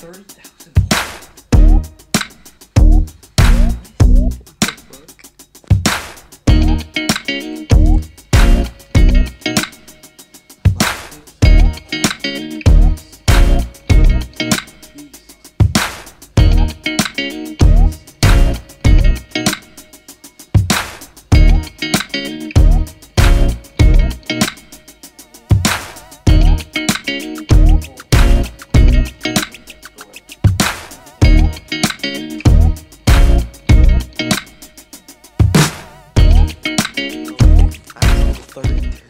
30 30.